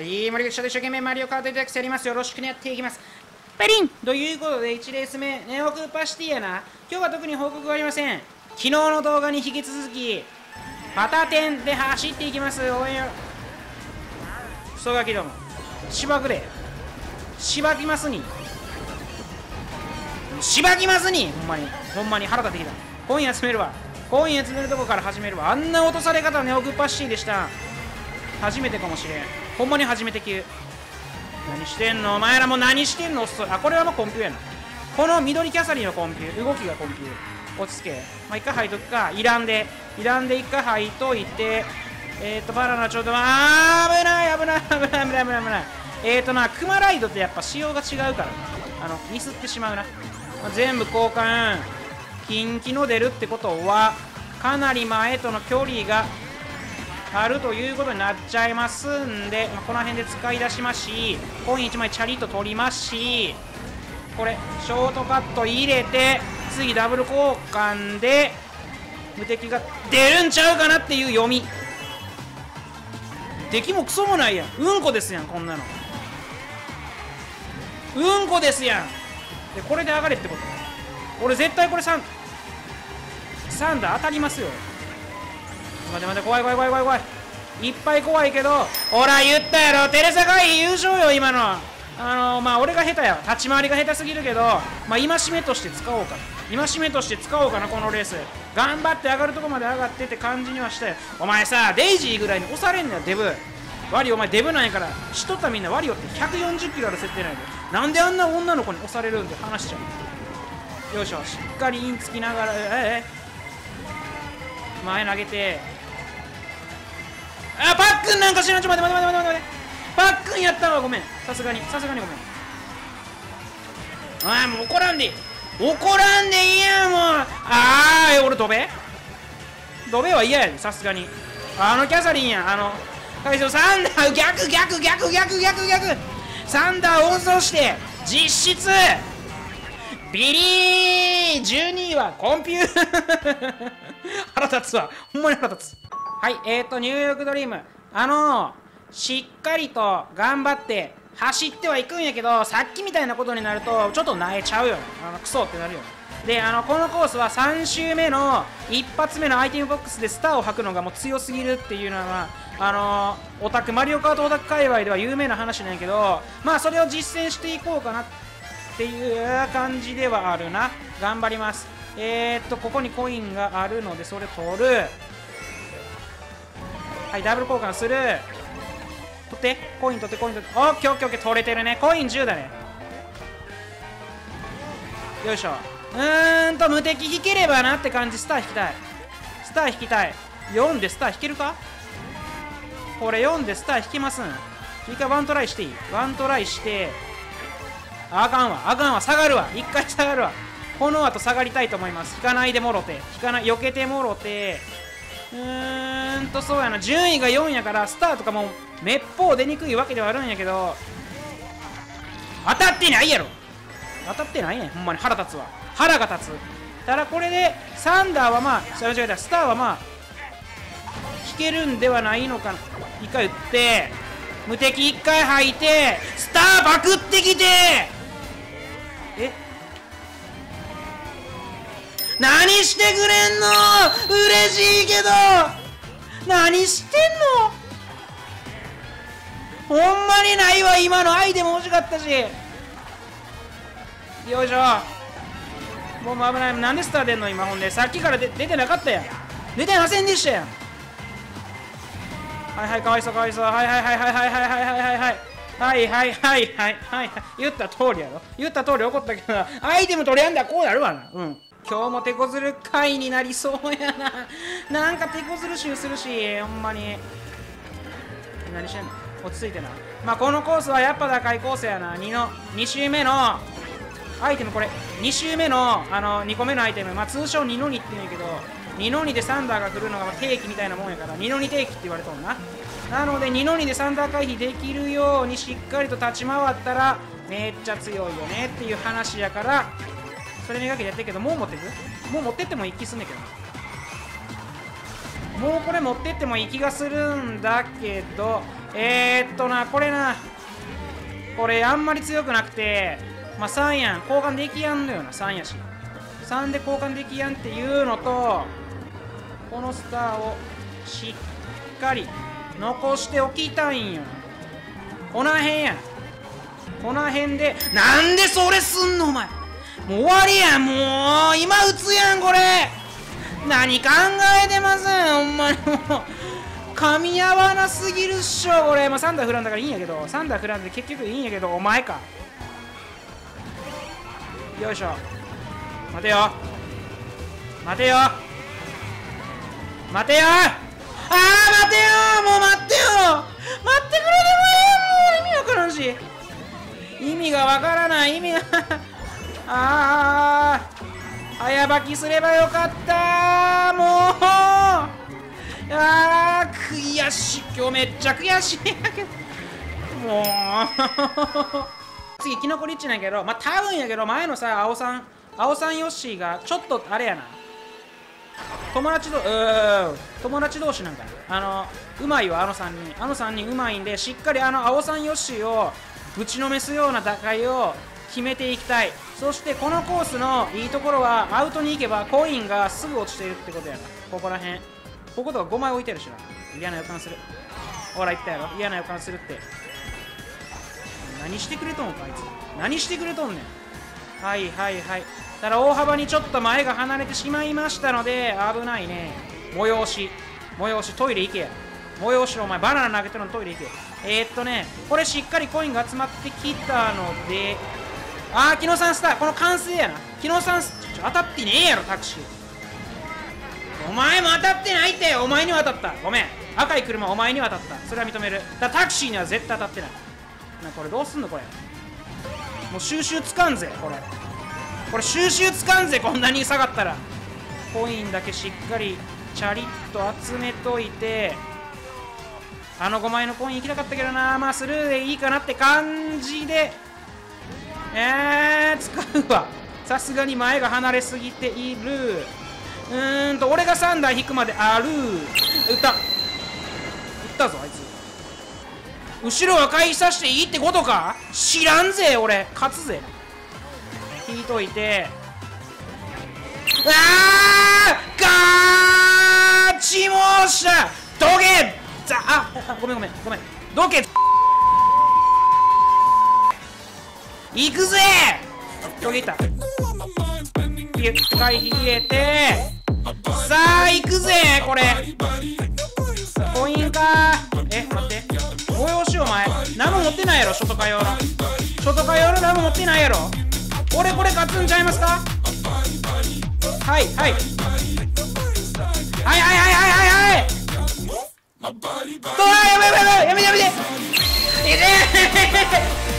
はい、森口翔で一生懸命マリオカートデラックスやります。よろしくねやっていきます。ペリンということで、1レース目、ネオクーパシティやな。今日は特に報告はありません。昨日の動画に引き続き、パタテンで走っていきます。応援よ。クソガキども。しばくれ。しばきますに。しばきますにほんまに。ほんまに腹立ってきた。コイン集めるわ。コイン集めるとこから始めるわ。あんな落とされ方ネオクーパシティでした。初めてかもしれん。ほんまに初めて級。何してんの？お前らも何してんの？遅いあこれはもうコンピューやな。この緑キャサリンのコンピュー。動きがコンピュー。落ち着け。まあ一回吐いとくか。イランで。イランで一回吐いといて。えっ、ー、とバナナちょっとあー危ない危ない危ない危ない危ない危ない。えっ、ー、となクマライドってやっぱ仕様が違うからあのミスってしまうな、まあ、全部交換。近畿の出るってことはかなり前との距離があるということになっちゃいますんで、まあ、この辺で使い出しますしコイン1枚チャリと取りますしこれショートカット入れて次ダブル交換で無敵が出るんちゃうかなっていう読み。敵もクソもないやん。うんこですやんこんなの。うんこですやん。でこれで上がれってこと。俺絶対これ3 3打当たりますよ。待て待て怖い怖い怖い怖い怖い。いっぱい怖いけどほら言ったやろ。テレサ会優勝よ今の。あのまあ俺が下手や立ち回りが下手すぎるけどまあ戒めとして使おうか戒めとして使おうかなこのレース。頑張って上がるとこまで上がってって感じにはしたよ。お前さデイジーぐらいに押されんだよデブ。ワリオお前デブなんやからしとったみんなワリオって140キロある設定なんで。なんであんな女の子に押されるんで話しちゃう。よいしょしっかりインつきながらええ。前投げてあパックンなんか知らん。ちょ待て待って待って待って待って。パックンやったわごめん。さすがにさすがにごめん。ああもう怒らんで怒らんでいいやもう。ああ俺ドベ？ドベは嫌やでさすがに。あのキャサリンやあの会長サンダー逆逆逆逆逆逆。サンダー温存して実質。ビリー12位はコンピュー。腹立つわ。ほんまに腹立つ。はいえーとニューヨークドリーム。あの、しっかりと頑張って走ってはいくんやけどさっきみたいなことになるとちょっと萎えちゃうよね。あのクソってなるよね。であのこのコースは3周目の一発目のアイテムボックスでスターを履くのがもう強すぎるっていうのはあの、オタクマリオカートオタク界隈では有名な話なんやけどまあそれを実践していこうかなっていう感じではあるな。頑張ります。えー、っとここにコインがあるのでそれ取る。はいダブル交換する。取ってコイン取ってコイン取って。オッケーオッケーオッケー。取れてるね。コイン10だね。よいしょ。うーんと無敵引ければなって感じ。スター引きたい。スター引きたい。4でスター引けるか？これ4でスター引けます。ん一回ワントライしていい？ワントライしてあかんわ。あかんわ。下がるわ。一回下がるわ。この後下がりたいと思います。引かないでもろて。引かない避けてもろて。うーんとそうやな。順位が4やからスターとかもめっぽう出にくいわけではあるんやけど当たってないやろ。当たってないねほんまに。腹立つわ。腹が立つ。ただこれでサンダーはまあ間違えたスターはまあ引けるんではないのかな。一回打って無敵一回吐いてスターバクってきて何してくれんの？嬉しいけど。何してんの？ほんまにないわ今のアイテム欲しかったし。よいしょ。もう危ない。なんでスター出んの今ほんで？さっきから出てなかったやん。出てませんでしたやん。はいはいかわいそうかわいそう。はいはいはいはいはいはいはいはいはいはい。はいはいはいはいはい。言った通りやろ。言った通り怒ったけどアイテム取りやんだらこうなるわな。うん。今日も手こずる回になりそうやな。なんか手こずる集するしほんまに。何してんの？落ち着いてな。まあこのコースはやっぱ高いコースやな。2の2周目のアイテムこれ。2周目のあの2個目のアイテム。まあ通称2の2って言うんやけど2の2でサンダーが来るのが定期みたいなもんやから2の2定期って言われとんな。なので2の2でサンダー回避できるようにしっかりと立ち回ったらめっちゃ強いよねっていう話やからそれめがけてやってるけどもう持ってく？もう持ってってもいい気すんねんけどもうこれ持ってってもいい気がするんだけどえー、っとなこれな。これあんまり強くなくてまあ3やん交換できやんのよな3やし3で交換できやんっていうのとこのスターをしっかり残しておきたいんよこの辺や。この辺でなんでそれすんのお前。もう終わりやんもう今打つやんこれ。何考えてませんほんまにもう。噛み合わなすぎるっしょこれ。まあサンダーフランだからいいんやけどサンダーフランで結局いいんやけどお前か。よいしょ。待てよ。待てよ。待てよ。ああ待てよもうああ早履きすればよかったもうあー悔しい今日めっちゃ悔しいもう次キノコリッチなんやけどまあ多分やけど前のさ青さん青さんヨッシーがちょっとあれやな友達どう友達同士なんかなあのうまいよあの3人あの3人うまいんでしっかりあの青さんヨッシーをぶちのめすような打開を決めていきたい。そしてこのコースのいいところはアウトに行けばコインがすぐ落ちてるってことやな。ここら辺。こことか5枚置いてるしな。嫌な予感する。ほら言ったやろ。嫌な予感するって。何してくれとんかあいつ。何してくれとんねん。はいはいはい。ただ大幅にちょっと前が離れてしまいましたので危ないね。催し。催しトイレ行けや。催しお前。バナナ投げてるのトイレ行けえー、っとねこれしっかりコインが集まってきたのであー木野さんスターこの完成やな。木野さん当たってねえやろタクシー。お前も当たってないって。お前には当たった。ごめん。赤い車お前には当たった。それは認める。だタクシーには絶対当たってない。なこれどうすんのこれ。もう収集つかんぜこれ。これ収集つかんぜこんなに下がったら。コインだけしっかりチャリッと集めといて。あの5枚のコイン行きたかったけどな。まあスルーでいいかなって感じで。えー、使うわ。さすがに前が離れすぎている。うーんと俺が3台引くまである。撃った。撃ったぞあいつ。後ろは回避させていいってことか？知らんぜ俺。勝つぜ。引いといて。あー!ガーチモーシャどけざあごめんごめんごめん。どけ行くぜ！どけいった。回避入れて。さあ行くぜこれ。コインかえ待って。催しお前。何も持ってないやろショトカ用の。ショトカ用の何も持ってないやろ。俺これ勝つんちゃいますか？はいはい。はいはいはいはいはい。はいどうやめやめやめやめやめて。